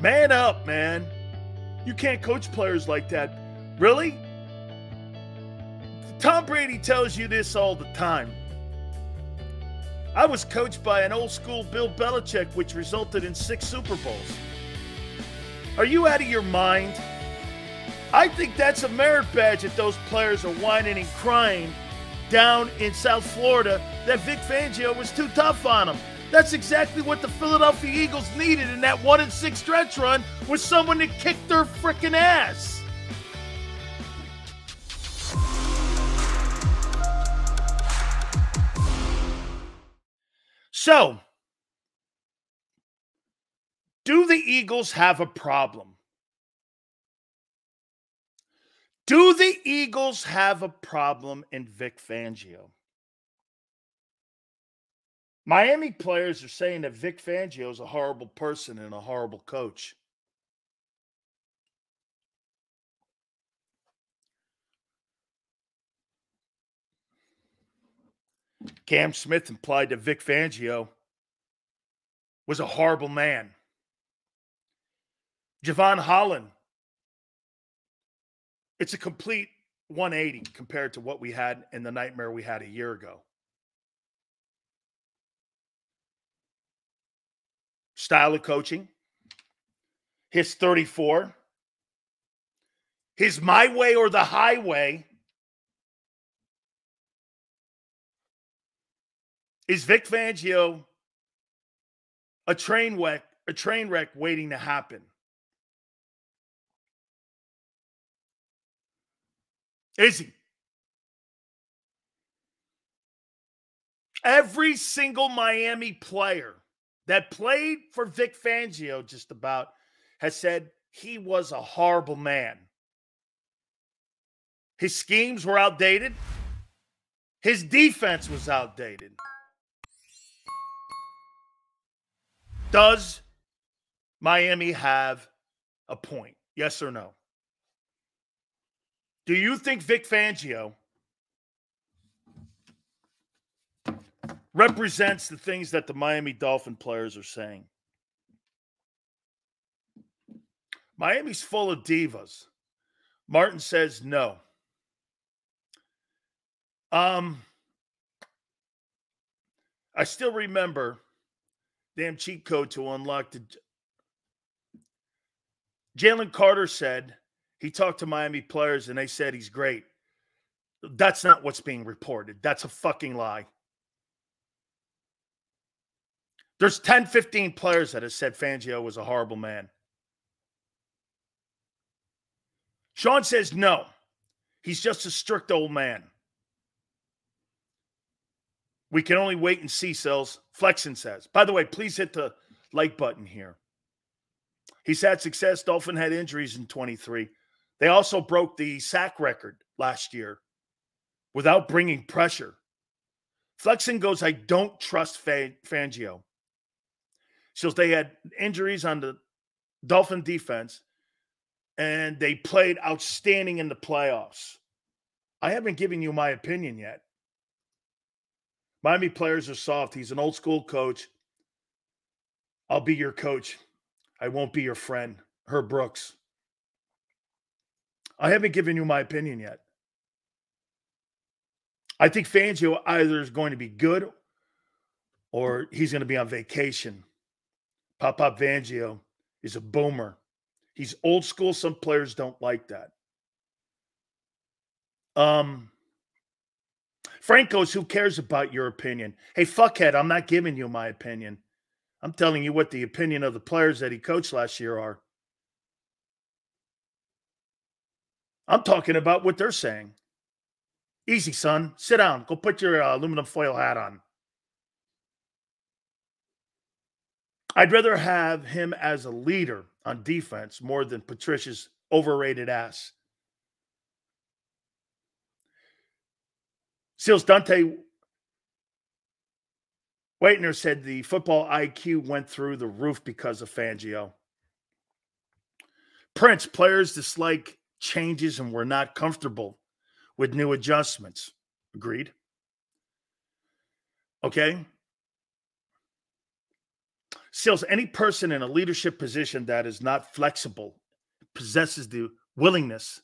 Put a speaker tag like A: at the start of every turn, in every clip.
A: Man up, man. You can't coach players like that. Really? Tom Brady tells you this all the time. I was coached by an old school Bill Belichick, which resulted in six Super Bowls. Are you out of your mind? I think that's a merit badge that those players are whining and crying down in South Florida that Vic Fangio was too tough on them. That's exactly what the Philadelphia Eagles needed in that one and six stretch run was someone to kick their freaking ass. So, do the Eagles have a problem? Do the Eagles have a problem in Vic Fangio? Miami players are saying that Vic Fangio is a horrible person and a horrible coach. Cam Smith implied that Vic Fangio was a horrible man. Jevon Holland it's a complete 180 compared to what we had in the nightmare we had a year ago. Style of coaching, his 34, his my way or the highway. Is Vic Fangio a train wreck, a train wreck waiting to happen? Is he? Every single Miami player that played for Vic Fangio just about has said he was a horrible man. His schemes were outdated. His defense was outdated. Does Miami have a point? Yes or no? Do you think Vic Fangio represents the things that the Miami Dolphin players are saying? Miami's full of divas. Martin says no. Um, I still remember damn cheat code to unlock the. Jalen Carter said he talked to Miami players and they said he's great. That's not what's being reported. That's a fucking lie. There's 10, 15 players that have said Fangio was a horrible man. Sean says no. He's just a strict old man. We can only wait and see, Sills. Flexen says. By the way, please hit the like button here. He's had success. Dolphin had injuries in 23. They also broke the sack record last year without bringing pressure. Flexen goes, I don't trust Fangio. So they had injuries on the Dolphin defense, and they played outstanding in the playoffs. I haven't given you my opinion yet. Miami players are soft. He's an old school coach. I'll be your coach. I won't be your friend. Herb Brooks. I haven't given you my opinion yet. I think Fangio either is going to be good or he's going to be on vacation. Pop Pop Fangio is a boomer. He's old school. Some players don't like that. Um, Franco's, who cares about your opinion? Hey, fuckhead, I'm not giving you my opinion. I'm telling you what the opinion of the players that he coached last year are. I'm talking about what they're saying. Easy, son. Sit down. Go put your uh, aluminum foil hat on. I'd rather have him as a leader on defense more than Patricia's overrated ass. Seals Dante Waitner said the football IQ went through the roof because of Fangio. Prince players dislike changes and we're not comfortable with new adjustments. Agreed? Okay. Seals, any person in a leadership position that is not flexible possesses the willingness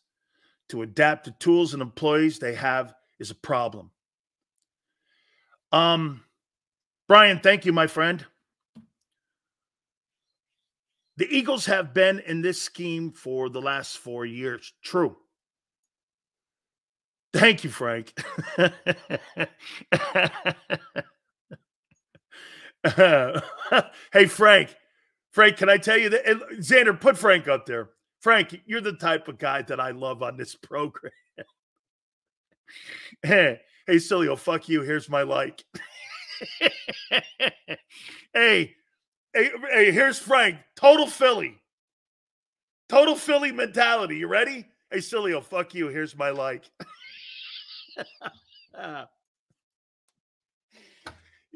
A: to adapt to tools and employees they have is a problem. Um, Brian, thank you, my friend. The Eagles have been in this scheme for the last four years. True. Thank you, Frank. hey, Frank. Frank, can I tell you that? Xander, put Frank up there. Frank, you're the type of guy that I love on this program. hey, Sileo, fuck you. Here's my like. hey, hey, hey, here's Frank. Total Philly. Total Philly mentality. You ready? Hey, Sileo, fuck you. Here's my like.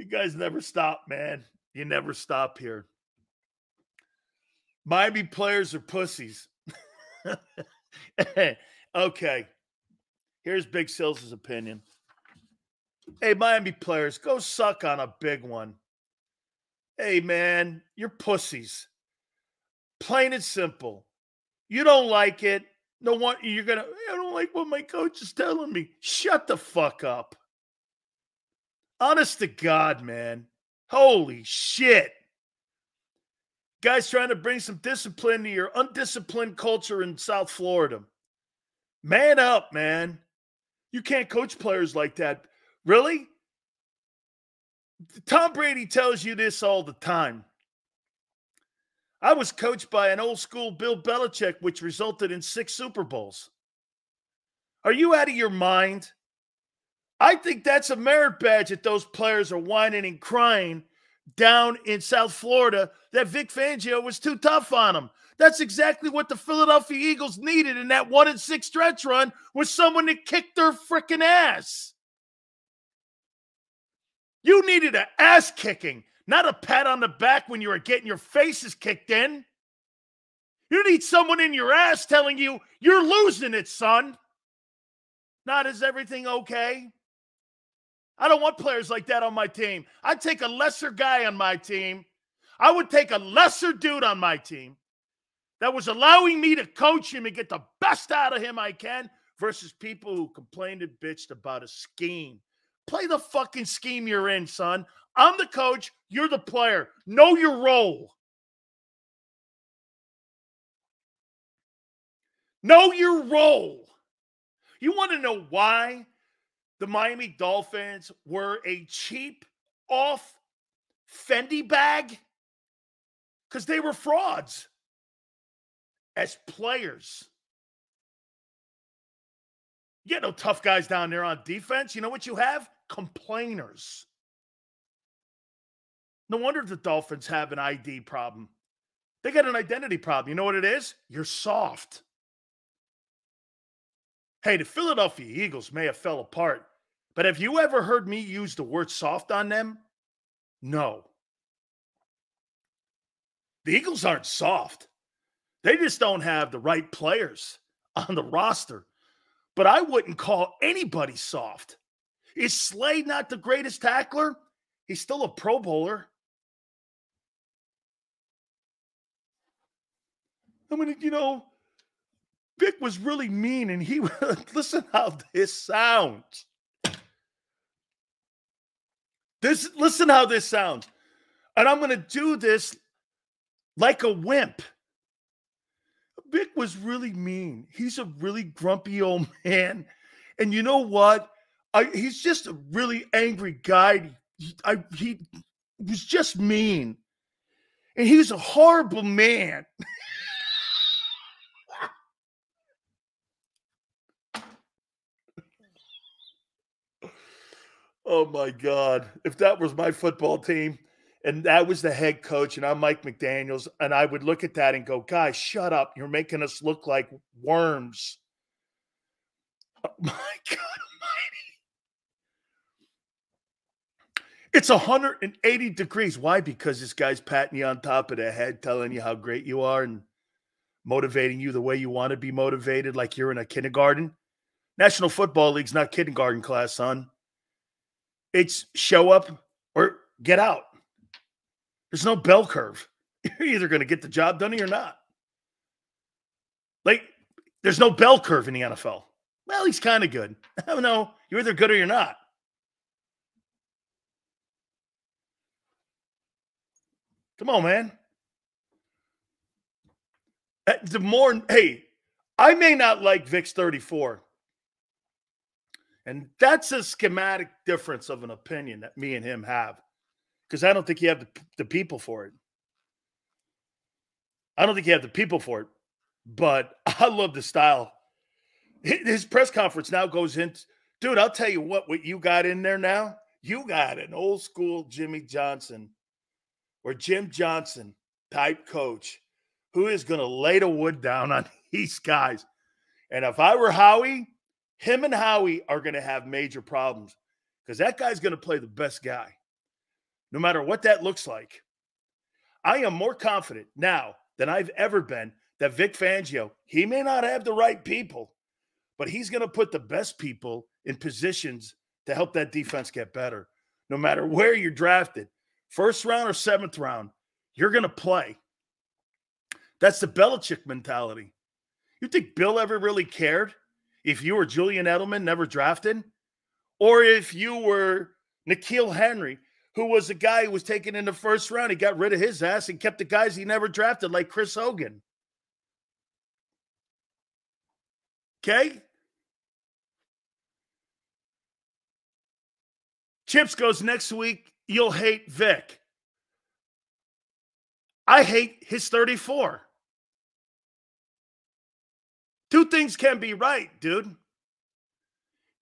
A: You guys never stop, man. You never stop here. Miami players are pussies. okay. Here's Big Sills' opinion. Hey, Miami players, go suck on a big one. Hey, man, you're pussies. Plain and simple. You don't like it. No one, you're gonna. I don't like what my coach is telling me. Shut the fuck up. Honest to God, man. Holy shit. Guys trying to bring some discipline to your undisciplined culture in South Florida. Man up, man. You can't coach players like that. Really? Tom Brady tells you this all the time. I was coached by an old school Bill Belichick, which resulted in six Super Bowls. Are you out of your mind? I think that's a merit badge that those players are whining and crying down in South Florida that Vic Fangio was too tough on them. That's exactly what the Philadelphia Eagles needed in that one and six stretch run was someone to kick their freaking ass. You needed an ass kicking, not a pat on the back when you were getting your faces kicked in. You need someone in your ass telling you you're losing it, son. Not is everything okay? I don't want players like that on my team. I'd take a lesser guy on my team. I would take a lesser dude on my team that was allowing me to coach him and get the best out of him I can versus people who complained and bitched about a scheme. Play the fucking scheme you're in, son. I'm the coach. You're the player. Know your role. Know your role. You want to know why the Miami Dolphins were a cheap off Fendi bag? Because they were frauds as players. You get no tough guys down there on defense. You know what you have? Complainers. No wonder the Dolphins have an ID problem. They got an identity problem. You know what it is? You're soft. Hey, the Philadelphia Eagles may have fell apart, but have you ever heard me use the word soft on them? No. The Eagles aren't soft. They just don't have the right players on the roster. But I wouldn't call anybody soft. Is Slay not the greatest tackler? He's still a Pro Bowler. I mean, you know, Vic was really mean, and he listen how this sounds. This listen how this sounds. And I'm going to do this like a wimp. Vic was really mean. He's a really grumpy old man. And you know what? I, he's just a really angry guy. He, I, he was just mean. And he was a horrible man. oh my God. If that was my football team and that was the head coach and I'm Mike McDaniels, and I would look at that and go, guys, shut up. You're making us look like worms. Oh my God. Almighty. It's 180 degrees. Why? Because this guy's patting you on top of the head, telling you how great you are and motivating you the way you want to be motivated, like you're in a kindergarten. National Football League's not kindergarten class, son. It's show up or get out. There's no bell curve. You're either going to get the job done or you're not. Like, there's no bell curve in the NFL. Well, he's kind of good. I don't know. You're either good or you're not. Come on, man. Uh, the more, hey, I may not like Vic's 34. And that's a schematic difference of an opinion that me and him have. Because I don't think you have the, the people for it. I don't think you have the people for it. But I love the style. His press conference now goes into, dude, I'll tell you what, what you got in there now, you got an old school Jimmy Johnson or Jim Johnson type coach who is going to lay the wood down on these guys. And if I were Howie, him and Howie are going to have major problems because that guy's going to play the best guy, no matter what that looks like. I am more confident now than I've ever been that Vic Fangio, he may not have the right people, but he's going to put the best people in positions to help that defense get better. No matter where you're drafted, first round or seventh round, you're going to play. That's the Belichick mentality. You think Bill ever really cared if you were Julian Edelman, never drafted? Or if you were N'Keal Harry, who was a guy who was taken in the first round, he got rid of his ass and kept the guys he never drafted, like Chris Hogan. Okay? Chips goes next week. You'll hate Vic. I hate his 34. Two things can be right, dude.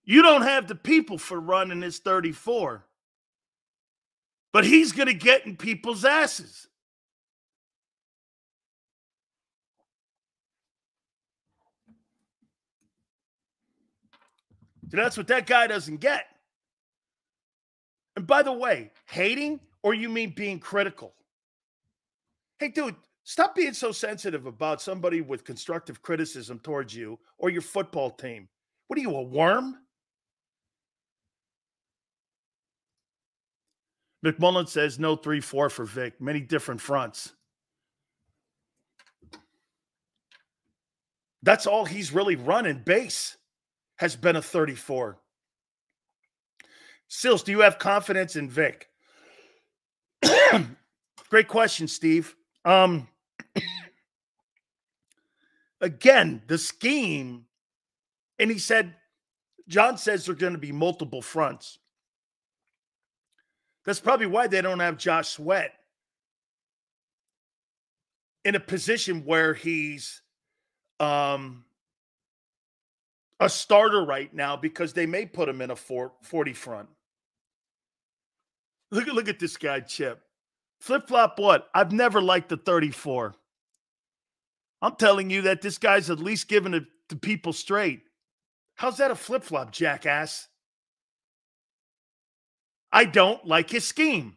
A: You don't have the people for running his 34, but he's going to get in people's asses. So that's what that guy doesn't get. And by the way, hating or you mean being critical? Hey, dude, stop being so sensitive about somebody with constructive criticism towards you or your football team. What are you, a worm? McMullen says no 3 4 for Vic, many different fronts. That's all he's really running base has been a 34. Sills, do you have confidence in Vic? Great question, Steve. Um, again, the scheme, and he said, John says there are going to be multiple fronts. That's probably why they don't have Josh Sweat in a position where he's um, a starter right now because they may put him in a 40 front. Look look at this guy, Chip. Flip flop what? I've never liked the 34. I'm telling you that this guy's at least giving it to people straight. How's that a flip flop, jackass? I don't like his scheme.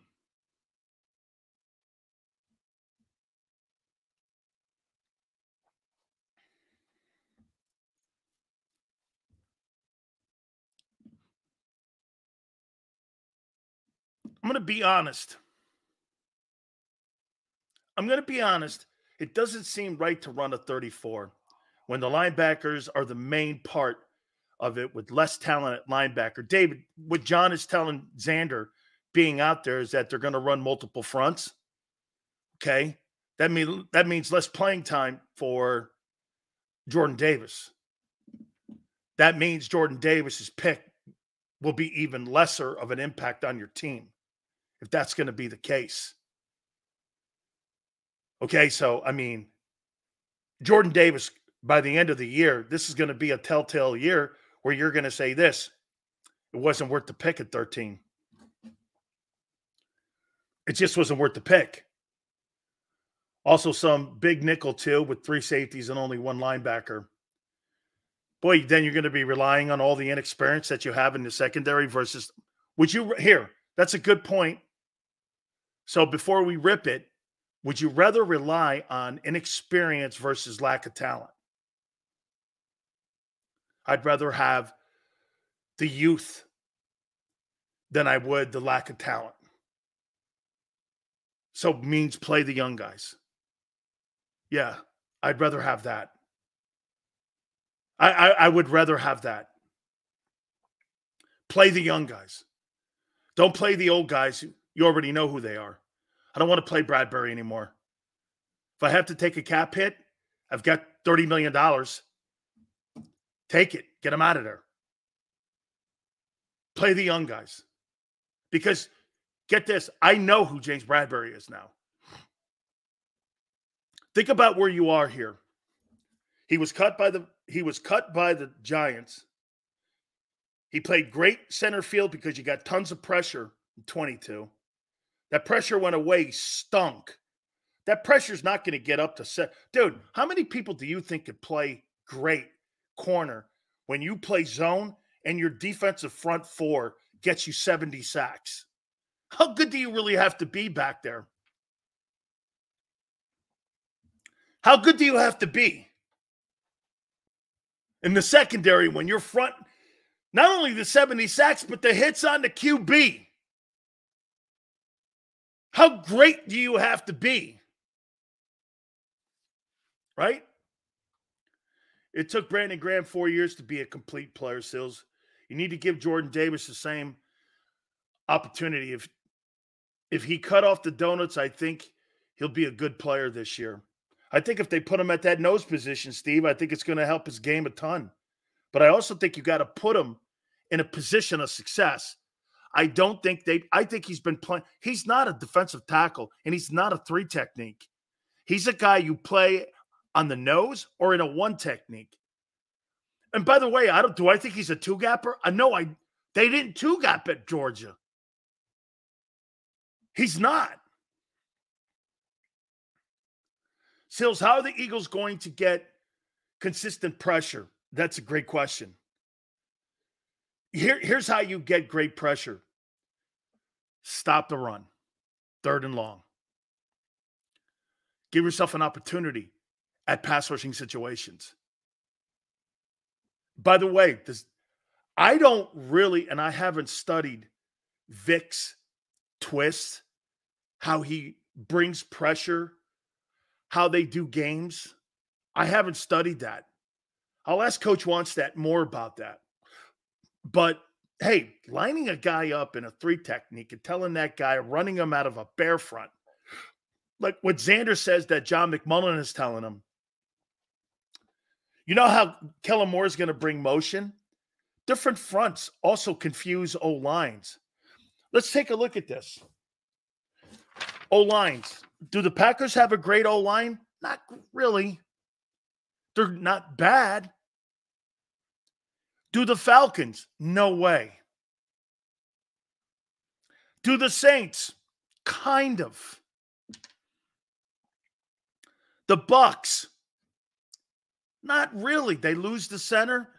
A: I'm going to be honest. I'm going to be honest. It doesn't seem right to run a 34 when the linebackers are the main part of it with less talent at linebacker. David, what John is telling Xander being out there is that they're going to run multiple fronts. Okay. That means that means less playing time for Jordan Davis. That means Jordan Davis's pick will be even lesser of an impact on your team if that's going to be the case. Okay, so I mean, Jordan Davis, by the end of the year, this is going to be a telltale year where you're going to say this it wasn't worth the pick at 13. It just wasn't worth the pick. Also, some big nickel, too, with three safeties and only one linebacker. Boy, then you're going to be relying on all the inexperience that you have in the secondary versus. Would you here? That's a good point. So before we rip it, would you rather rely on inexperience versus lack of talent? I'd rather have the youth than I would the lack of talent. So means play the young guys. Yeah, I'd rather have that. I, I, I would rather have that. Play the young guys. Don't play the old guys. You already know who they are. I don't want to play Bradberry anymore. If I have to take a cap hit, I've got $30 million. Take it. Get him out of there. Play the young guys. Because get this, I know who James Bradberry is now. Think about where you are here. He was cut by the he was cut by the Giants. He played great center field because you got tons of pressure in 22. That pressure went away, stunk. That pressure's not going to get up to set. Dude, how many people do you think could play great corner when you play zone and your defensive front four gets you 70 sacks? How good do you really have to be back there? How good do you have to be? In the secondary, when you're front, not only the 70 sacks, but the hits on the QB. How great do you have to be? Right? It took Brandon Graham four years to be a complete player, Sills. You need to give Jordan Davis the same opportunity. If if he cut off the donuts, I think he'll be a good player this year. I think if they put him at that nose position, Steve, I think it's going to help his game a ton. But I also think you got to put him in a position of success. I don't think they, I think he's been playing. He's not a defensive tackle and he's not a three technique. He's a guy you play on the nose or in a one technique. And by the way, I don't, do I think he's a two gapper? I know I, they didn't two gap at Georgia. He's not. Sills, how are the Eagles going to get consistent pressure? That's a great question. Here, here's how you get great pressure stop the run, third and long. Give yourself an opportunity at pass rushing situations. By the way, this, I don't really, and I haven't studied Vic's twist, how he brings pressure how they do games. I haven't studied that. I'll ask Coach Wannstedt more about that. But hey, lining a guy up in a three technique and telling that guy running him out of a bear front, like what Xander says that John McMullen is telling him. You know how Kellen Moore is going to bring motion? Different fronts also confuse O lines. Let's take a look at this. O lines do the Packers have a great O line? Not really. They're not bad. Do the Falcons? No way. Do the Saints? Kind of. The Bucks? Not really. They lose the center.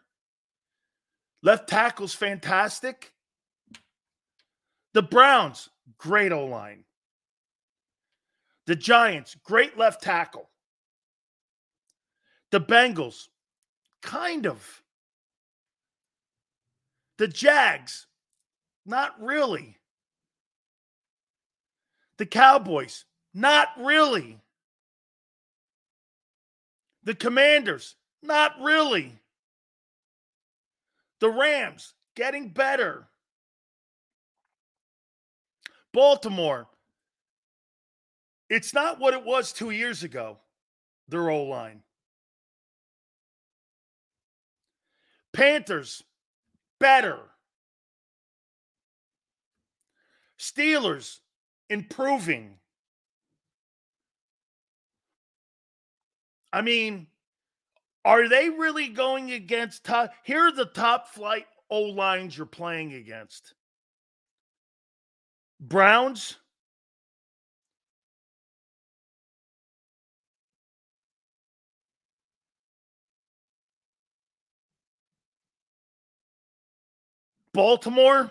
A: Left tackle's fantastic. The Browns, great O line. The Giants, great left tackle. The Bengals, kind of. The Jags, not really. The Cowboys, not really. The Commanders, not really. The Rams, getting better. Baltimore, it's not what it was two years ago, their O line. Panthers, better. Steelers, improving. I mean, are they really going against top? Here are the top flight O lines you're playing against Browns, Baltimore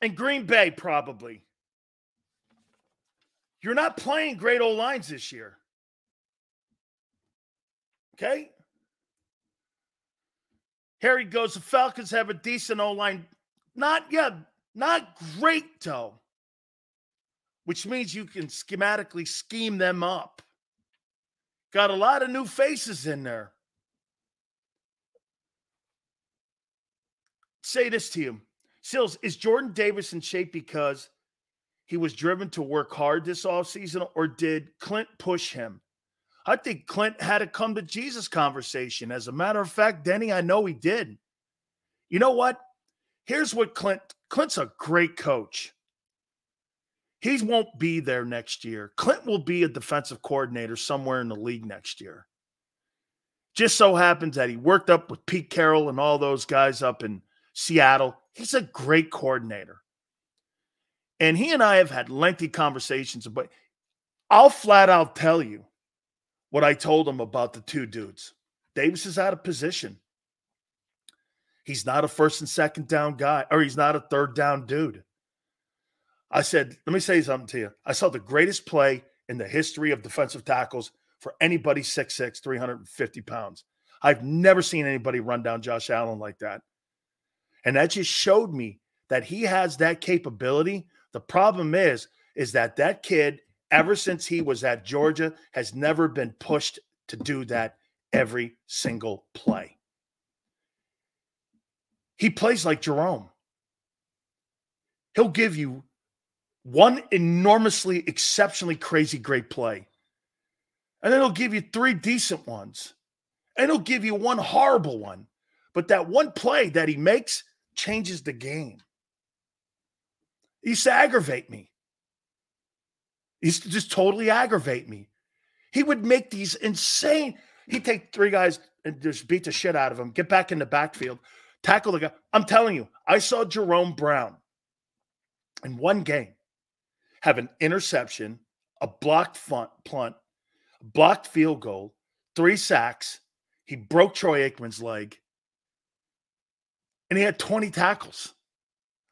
A: and Green Bay, probably. You're not playing great old lines this year. Okay? Harry goes, the Falcons have a decent O line. Not yet, not great, though. which means you can schematically scheme them up. Got a lot of new faces in there. Say this to you. Sills, is Jordan Davis in shape because he was driven to work hard this offseason, or did Clint push him? I think Clint had a come to Jesus conversation. As a matter of fact, Denny, I know he did. You know what? Here's what Clint Clint's a great coach. He won't be there next year. Clint will be a defensive coordinator somewhere in the league next year. Just so happens that he worked up with Pete Carroll and all those guys up in Seattle. He's a great coordinator. And he and I have had lengthy conversations about I'll flat out tell you what I told him about the two dudes. Davis is out of position. He's not a first and second down guy, or he's not a third down dude. I said, let me say something to you. I saw the greatest play in the history of defensive tackles for anybody 6'6, 350 pounds. I've never seen anybody run down Josh Allen like that. And that just showed me that he has that capability. The problem is, is that that kid, ever since he was at Georgia, has never been pushed to do that every single play. He plays like Jerome. He'll give you one enormously, exceptionally crazy great play. And then he'll give you three decent ones. And he'll give you one horrible one. But that one play that he makes changes the game. He used to aggravate me. He used to just totally aggravate me. He would make these insane. He'd take three guys and just beat the shit out of them, get back in the backfield, tackle the guy. I'm telling you, I saw Jerome Brown in one game have an interception, a blocked punt, punt, blocked field goal, three sacks. He broke Troy Aikman's leg and he had 20 tackles.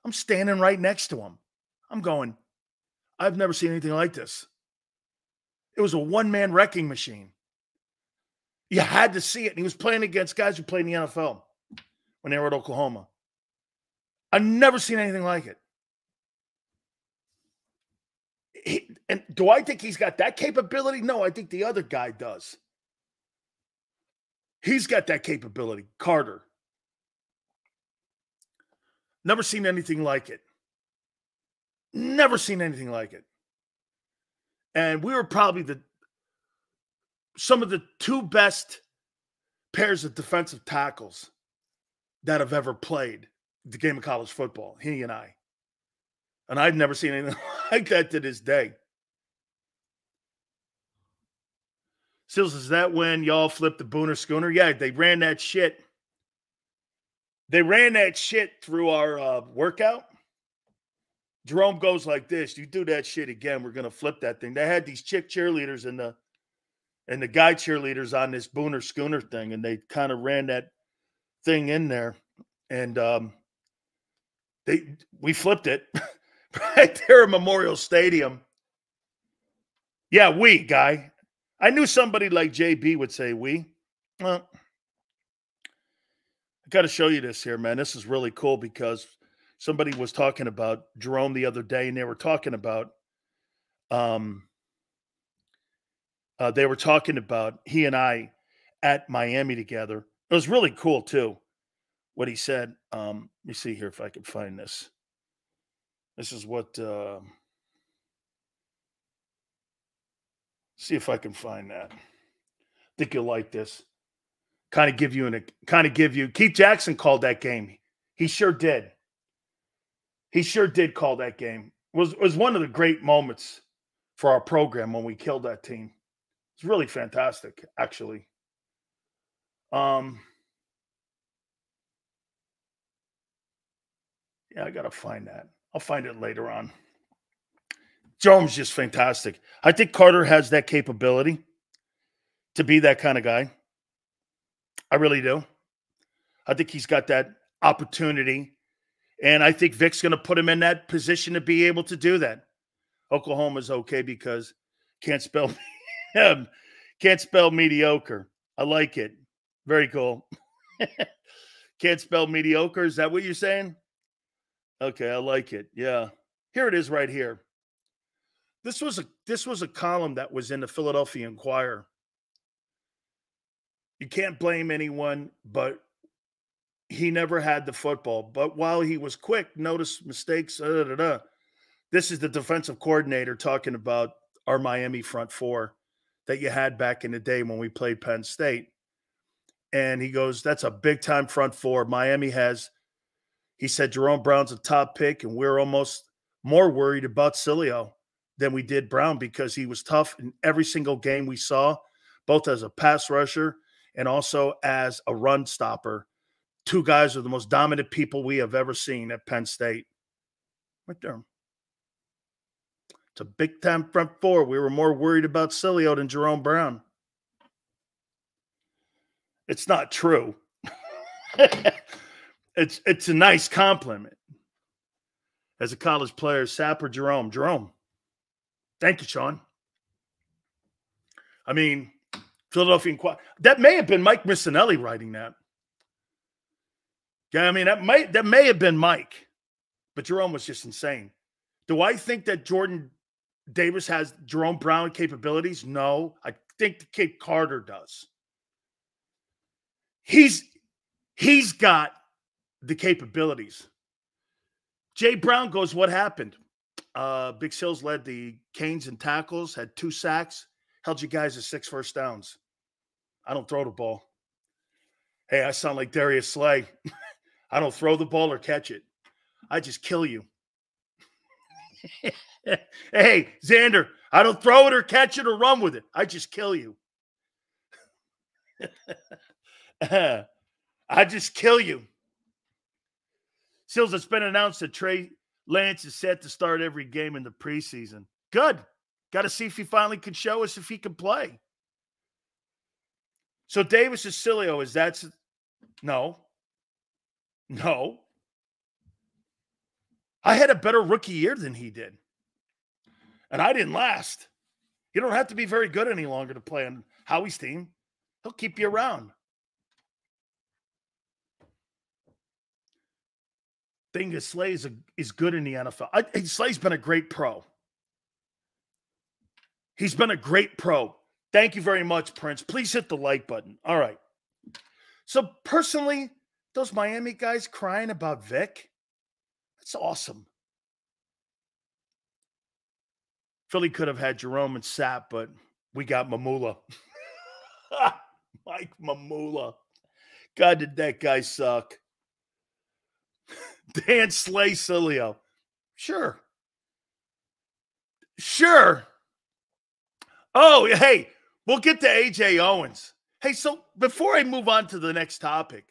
A: I'm standing right next to him. I'm going, I've never seen anything like this. It was a one man wrecking machine. You had to see it. And he was playing against guys who played in the NFL when they were at Oklahoma. I've never seen anything like it. He, and do I think he's got that capability? No, I think the other guy does. He's got that capability, Carter. Never seen anything like it. Never seen anything like it. And we were probably the some of the two best pairs of defensive tackles that have ever played the game of college football, he and I. And I've never seen anything like that to this day. Sills, is that when y'all flipped the Sooner Schooner? Yeah, they ran that shit they ran that shit through our uh, workout. Jerome goes like this: "You do that shit again, we're gonna flip that thing." They had these chick cheerleaders and the and the guy cheerleaders on this Sooner Schooner thing, and they kind of ran that thing in there, and um, they we flipped it right there at Memorial Stadium. Yeah, we guy. I knew somebody like JB would say we. Well, got to show you this here, man. This is really cool because somebody was talking about Jerome the other day, and they were talking about, um, uh, they were talking about he and I at Miami together. It was really cool too. What he said. Um, let me see here if I can find this. This is what. Uh, see if I can find that. I think you'll like this kind of give you an kind of give you Keith Jackson called that game. He sure did. He sure did call that game. It was was one of the great moments for our program when we killed that team. It's really fantastic, actually. Um Yeah, I gotta find that. I'll find it later on. Jerome's just fantastic. I think Carter has that capability to be that kind of guy. I really do. I think he's got that opportunity. And I think Vic's going to put him in that position to be able to do that. Oklahoma's okay because can't spell him, can't spell mediocre. I like it. Very cool. can't spell mediocre. Is that what you're saying? Okay, I like it. Yeah. Here it is right here. This was a this was a column that was in the Philadelphia Inquirer. You can't blame anyone, but he never had the football. But while he was quick, notice mistakes. Da, da, da. This is the defensive coordinator talking about our Miami front four that you had back in the day when we played Penn State. And he goes, That's a big time front four. Miami has, he said, Jerome Brown's a top pick, and we're almost more worried about Sileo than we did Brown because he was tough in every single game we saw, both as a pass rusher and also as a run stopper. Two guys are the most dominant people we have ever seen at Penn State. Right there. It's a big time front four. We were more worried about Sileo than Jerome Brown. It's not true. it's it's a nice compliment. As a college player, Sapper Jerome. Jerome. Thank you, Sean. I mean, Philadelphia Inquirer. That may have been Mike Missanelli writing that. Yeah, I mean that may that may have been Mike, but Jerome was just insane. Do I think that Jordan Davis has Jerome Brown capabilities? No, I think the kid Carter does. He's he's got the capabilities. Jay Brown goes, what happened? Uh, Big Sills led the Canes and tackles, had two sacks, held you guys to six first downs. I don't throw the ball. Hey, I sound like Darius Slay. I don't throw the ball or catch it. I just kill you. hey, Xander, I don't throw it or catch it or run with it. I just kill you. I just kill you. Sills, it's been announced that Trey Lance is set to start every game in the preseason. Good. Got to see if he finally can show us if he can play. So Davis is Sileo. Oh, is that no? No. I had a better rookie year than he did. And I didn't last. You don't have to be very good any longer to play on Howie's team. He'll keep you around. Thing is, Slay is, a, is good in the NFL. I, Slay's been a great pro. He's been a great pro. Thank you very much, Prince. Please hit the like button. All right. So, personally, those Miami guys crying about Vic, that's awesome. Philly could have had Jerome and Sapp, but we got Mamula. Mike Mamula. God, did that guy suck. Dan Slay Sileo. Sure. Sure. Oh, hey, we'll get to AJ Owens. Hey, so before I move on to the next topic,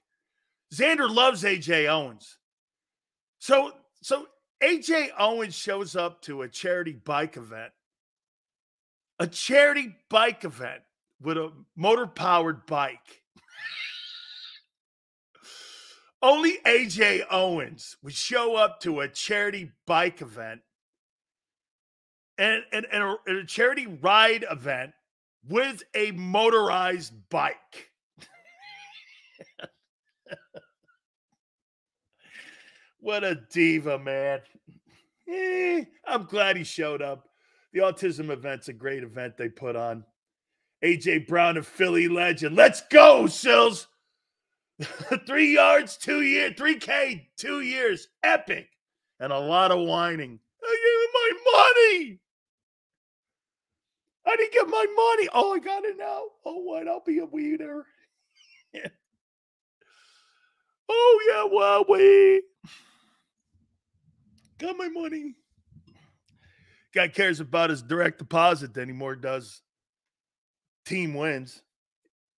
A: Xander loves AJ Owens. So, so AJ Owens shows up to a charity bike event, a charity bike event with a motor powered bike. Only AJ Owens would show up to a charity bike event and, and, and, a, and a charity ride event with a motorized bike. what a diva, man. Eh, I'm glad he showed up. The autism event's a great event they put on. AJ Brown, a Philly legend. Let's go, Sills. three yards, two years, 3K, two years. Epic. And a lot of whining. I gave him my money. I didn't get my money. Oh, I got it now. Oh, what? I'll be a weeder. Oh, yeah, well, we got my money. Guy cares about his direct deposit anymore does team wins.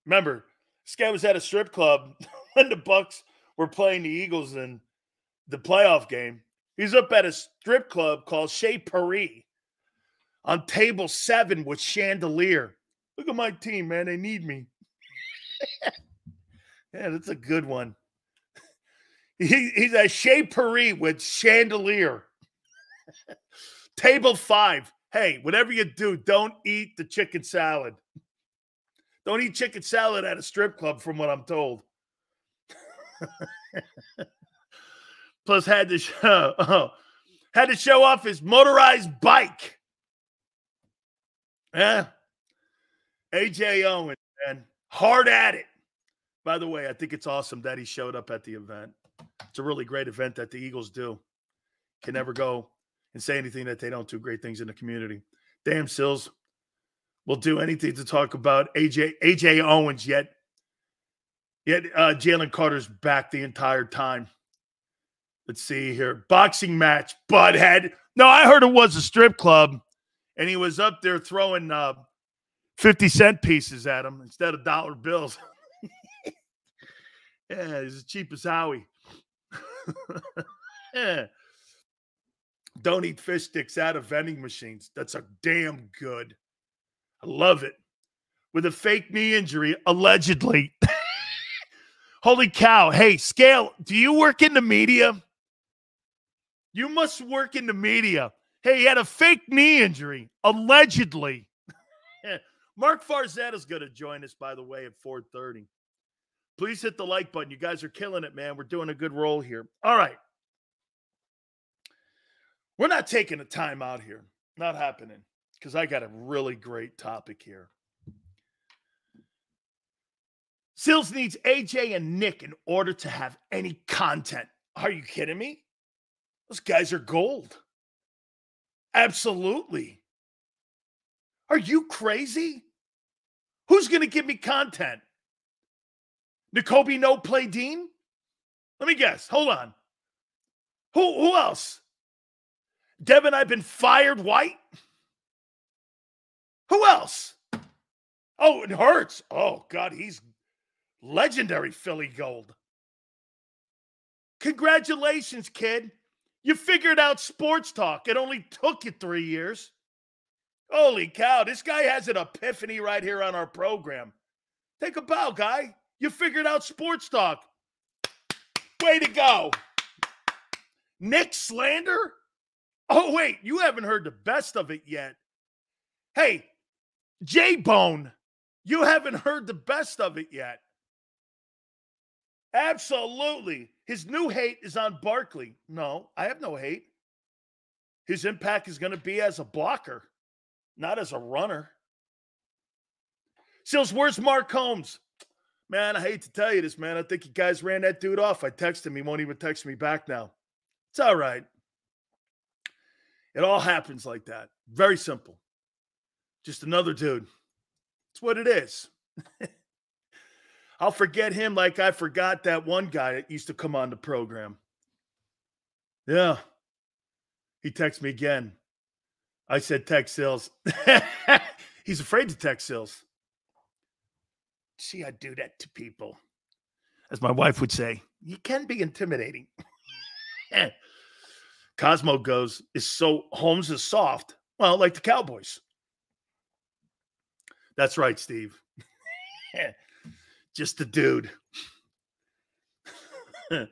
A: Remember, this guy was at a strip club when the Bucks were playing the Eagles in the playoff game. He's up at a strip club called Chez Paris on table seven with chandelier. Look at my team, man. They need me. yeah, that's a good one. He, he's a Chez Paris with chandelier. table five. Hey, whatever you do, don't eat the chicken salad. Don't eat chicken salad at a strip club, from what I'm told. Plus, had to show, oh, had to show off his motorized bike. Yeah. AJ Owen, man, hard at it. By the way, I think it's awesome that he showed up at the event. It's a really great event that the Eagles do. Can never go and say anything that they don't do great things in the community. Damn, Sills will do anything to talk about AJ AJ Owens. Yet, yet uh, Jalen Carter's back the entire time. Let's see here. Boxing match, Butthead. No, I heard it was a strip club, and he was up there throwing uh, 50 cent pieces at him instead of dollar bills. yeah, he's as cheap as Howie. yeah. Don't eat fish sticks out of vending machines. That's a damn good. I love it. With a fake knee injury, allegedly. Holy cow. Hey, Scale, do you work in the media? You must work in the media. Hey, he had a fake knee injury, allegedly. Mark Farzetta is going to join us, by the way, at 4:30. Please hit the like button. You guys are killing it, man. We're doing a good roll here. All right. We're not taking a time out here. Not happening. Because I got a really great topic here. Sills needs AJ and Nick in order to have any content. Are you kidding me? Those guys are gold. Absolutely. Are you crazy? Who's going to give me content? Nakobe No Play Dean? Let me guess. Hold on. Who who else? Devin, I've been fired white. Who else? Oh, it hurts. Oh, God, he's legendary Philly gold. Congratulations, kid. You figured out sports talk. It only took you three years. Holy cow, this guy has an epiphany right here on our program. Take a bow, guy. You figured out sports talk. Way to go. Nick slander? Oh, wait, you haven't heard the best of it yet. Hey, J Bone, you haven't heard the best of it yet. Absolutely. His new hate is on Barkley. No, I have no hate. His impact is going to be as a blocker, not as a runner. Sills, where's Mark Holmes? Man, I hate to tell you this, man. I think you guys ran that dude off. I texted him. He won't even text me back now. It's all right. It all happens like that. Very simple. Just another dude. It's what it is. I'll forget him like I forgot that one guy that used to come on the program. Yeah. He texts me again. I said, text Sills. He's afraid to text Sills. See, I do that to people. As my wife would say, you can be intimidating. Cosmo goes, is so Holmes is soft. Well, like the Cowboys. That's right, Steve. Just a dude.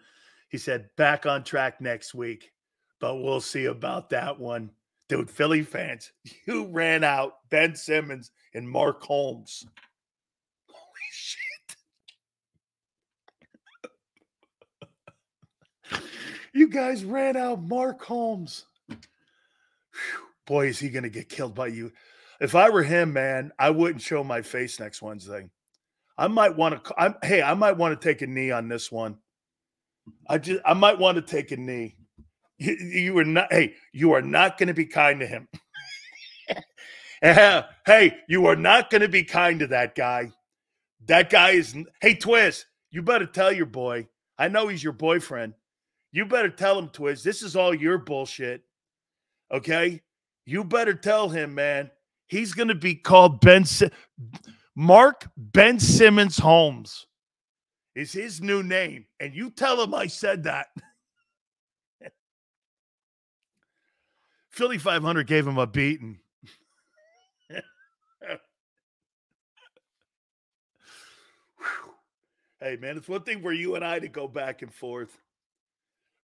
A: he said, back on track next week, but we'll see about that one. Dude, Philly fans, you ran out Ben Simmons and Mark Holmes. Holy shit. you guys ran out Mark Holmes. Whew. Boy, is he going to get killed by you. If I were him, man, I wouldn't show my face next Wednesday. I might want to. I'm, hey, I might want to take a knee on this one. I just, I might want to take a knee. You, you are not. Hey, you are not going to be kind to him. Eh, hey, you are not going to be kind to that guy. That guy is. Hey, Twiz, you better tell your boy. I know he's your boyfriend. You better tell him, Twiz. This is all your bullshit. Okay, you better tell him, man. He's going to be called Ben. Mark Ben Simmons Holmes is his new name. And you tell him I said that. Philly 500 gave him a beating. hey, man, it's one thing for you and I to go back and forth.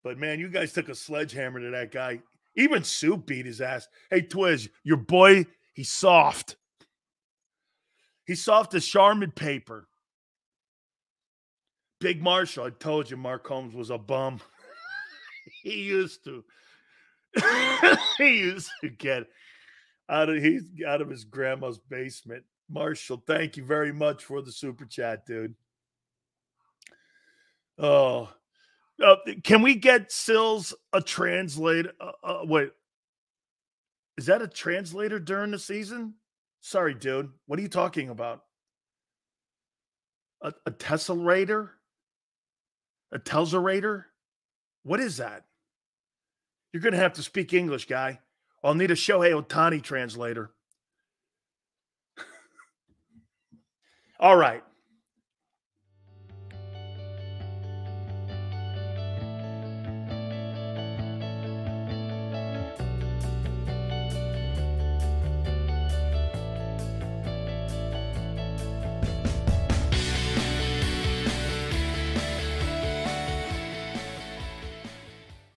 A: But, man, you guys took a sledgehammer to that guy. Even Soup beat his ass. Hey, Twiz, your boy, he's soft. He's soft as Charmin paper. Big Marshall, I told you Mark Holmes was a bum. he used to. he used to get. out of he's out of his grandma's basement. Marshall, thank you very much for the super chat, dude. Oh, uh, can we get Sills a translator? Uh, uh, wait, is that a translator during the season? Sorry, dude. What are you talking about? A, a tesserator? A tesserator? What is that? You're going to have to speak English, guy. I'll need a Shohei Ohtani translator. All right.